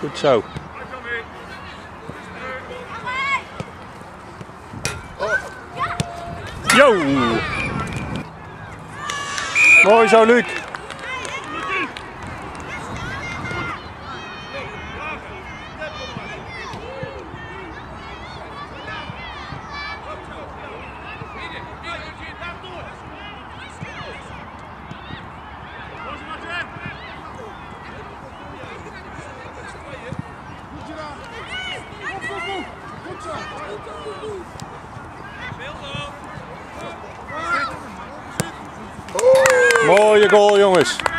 Goed zo. Yo! Mooi zo, Luc. Mooie goal, jongens.